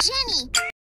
Jenny.